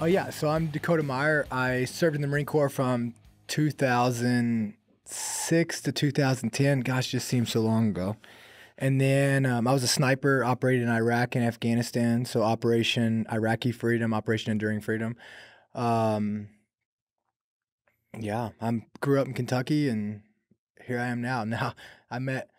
Oh yeah, so I'm Dakota Meyer. I served in the Marine Corps from 2006 to 2010. Gosh, just seems so long ago. And then um, I was a sniper, operated in Iraq and Afghanistan. So Operation Iraqi Freedom, Operation Enduring Freedom. Um, yeah, I grew up in Kentucky, and here I am now. Now I met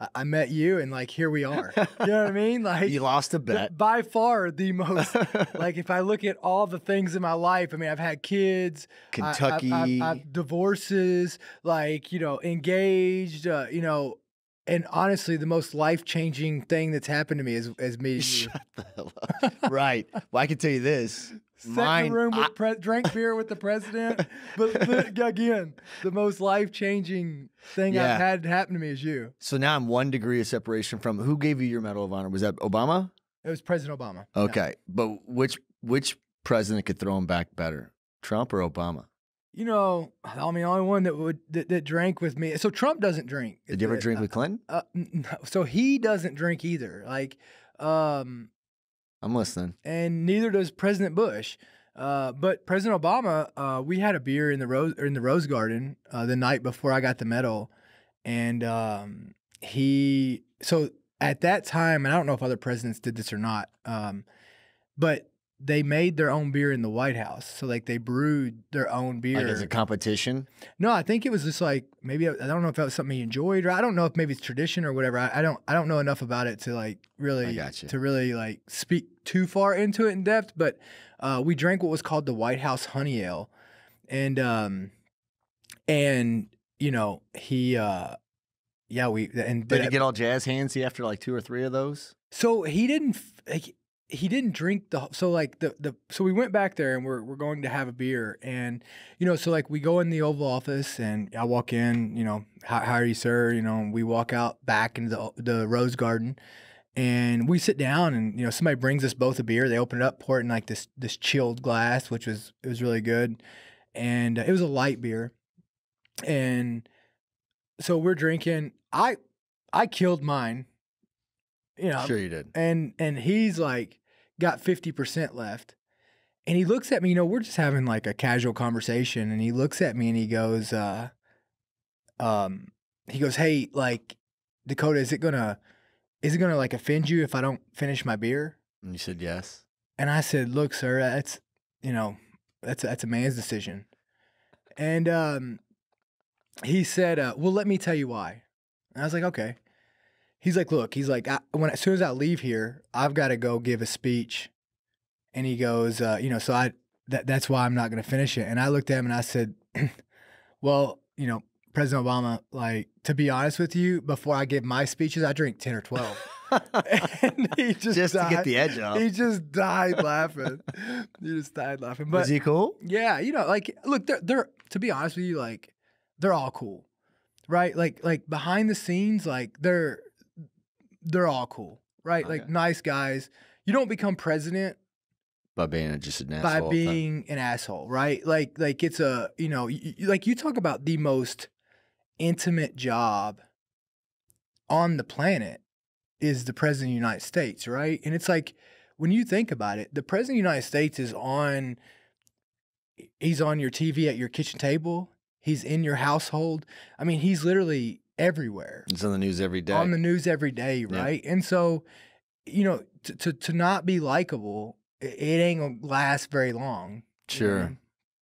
I- I met you, and like here we are. You know what I mean? Like You lost a bet. by far the most like if I look at all the things in my life, I mean, I've had kids, I- I've- Kentucky. I've, I've divorces, like you know, engaged, uh, you know, and honestly, the most life changing thing that's happened to me is is meeting you. Shut the hell up. right. Well, I can tell you this. In Mine, the room with pre- drank beer with the president, but the- again, the most life changing thing Yeah. I've had happen to me is you. so now I'm one degree of separation from who gave you your Medal of Honor? Was that Obama? It was President Obama. Okay, but which which president could throw him back better, Trump or Obama? You know, I mean, the only one that would that, that drank with me. So Trump doesn't drink. Did you ever Uh, drink with Clinton? Uh, no. So he doesn't drink either. Like, um, I'm listening. and neither does President Bush. Uh, but President Obama, uh, we had a beer in the rose in the Rose Garden uh, the night before I got the medal, and um, he. So at that time, and I don't know if other presidents did this or not, um, but they made their own beer in the White House. So like they brewed their own beer. Like as a competition. No, I think it was just like maybe I don't know if that was something he enjoyed, or I don't know if maybe it's tradition or whatever. I, I don't I don't know enough about it to like really to really like speak too far into it in depth. But uh, we drank what was called the White House Honey Ale, and um, and you know he uh, yeah we and Did you get all jazz handsy after like two or three of those? so he didn't like, he didn't drink the so like the the so we went back there and we're we're going to have a beer and you know so like we go in the Oval Office and I walk in you know how, how are you sir? You know and we walk out back into the the Rose Garden and we sit down and you know somebody brings us both a beer. They open it up pour it in like this this chilled glass which was it was really good and uh, it was a light beer and so we're drinking. I I killed mine you know Sure, you did. and and he's like got 50% left and he looks at me you know we're just having like a casual conversation and he looks at me and he goes uh um he goes hey like dakota is it gonna is it gonna like offend you if i don't finish my beer? And you said yes. and i said look sir that's you know that's that's a man's decision. And um he said uh well let me tell you why. And i was like okay he's like, look, he's like, I, when as soon as I leave here, I've got to go give a speech, and he goes, uh, you know, so I that that's why I'm not going to finish it. And I looked at him and I said, well, you know, President Obama, like to be honest with you, before I give my speeches, I drink ten or twelve. and he just Just to died. get the edge off. He just died laughing. he just died laughing. But Was he cool? yeah, you know, like look, they're they're to be honest with you, like they're all cool, right? Like like behind the scenes, like they're they're all cool, right? Like nice guys. You don't become president By being just an by asshole. being an asshole, right? Like like it's a you know like you talk about the most intimate job on the planet is the president of the United States, right? And it's like when you think about it, the president of the United States is on he's on your TV at your kitchen table, he's in your household. I mean, he's literally everywhere It's on the news every day. on the news every day, Yeah. right? And so, you know, to to, to not be likable, i- it ain't gonna last very long. you know Sure.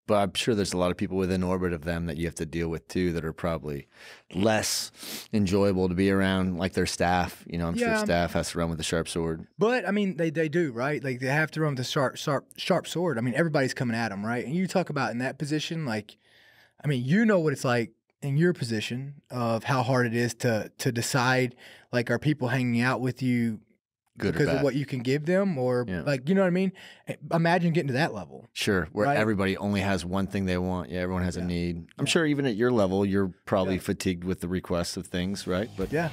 but I'm sure there's a lot of people within orbit of them that you have to deal with too that are probably less enjoyable to be around, like their staff. You know, I'm Yeah. sure staff has to run with a sharp sword. But I mean, they they do right. Like they have to run with a sharp sharp sharp sword. I mean, everybody's coming at them, right? And you talk about in that position, like, I mean, you know what it's like in your position of how hard it is to to decide, like, are people hanging out with you Good because of what you can give them, or Yeah. like, you know what I mean? Eh, Imagine getting to that level. Sure, where Right? everybody only has one thing they want. Yeah, everyone has Yeah. a need. I'm Yeah. sure even at your level, you're probably fatigued with the requests of things, right? But Yeah.